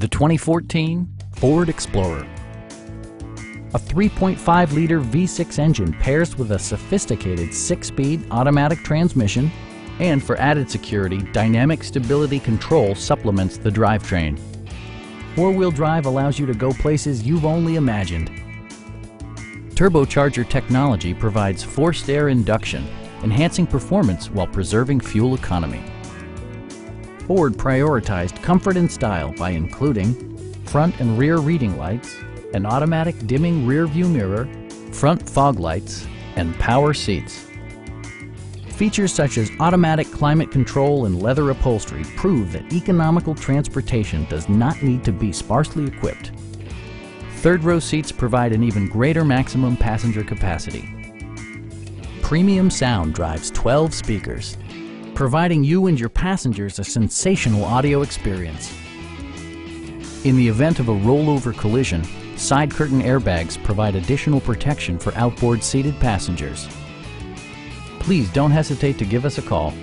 The 2014 Ford Explorer. A 3.5-liter V6 engine pairs with a sophisticated six-speed automatic transmission, and for added security, dynamic stability control supplements the drivetrain. Four-wheel drive allows you to go places you've only imagined. Turbocharger technology provides forced air induction, enhancing performance while preserving fuel economy. Ford prioritized comfort and style by including front and rear reading lights, an automatic dimming rear view mirror, front fog lights, and power seats. Features such as automatic climate control and leather upholstery prove that economical transportation does not need to be sparsely equipped. Third row seats provide an even greater maximum passenger capacity. Premium sound drives 12 speakers, providing you and your passengers a sensational audio experience. In the event of a rollover collision, side curtain airbags provide additional protection for outboard seated passengers. Please don't hesitate to give us a call